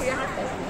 for your